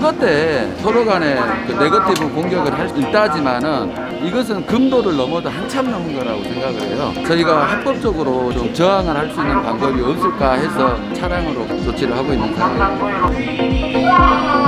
선거 때 서로 간에 그 네거티브 공격을 할 수 있다지만은 이것은 금도를 넘어도 한참 넘은 거라고 생각을 해요. 저희가 합법적으로 좀 저항을 할 수 있는 방법이 없을까 해서 차량으로 조치를 하고 있는 상황입니다.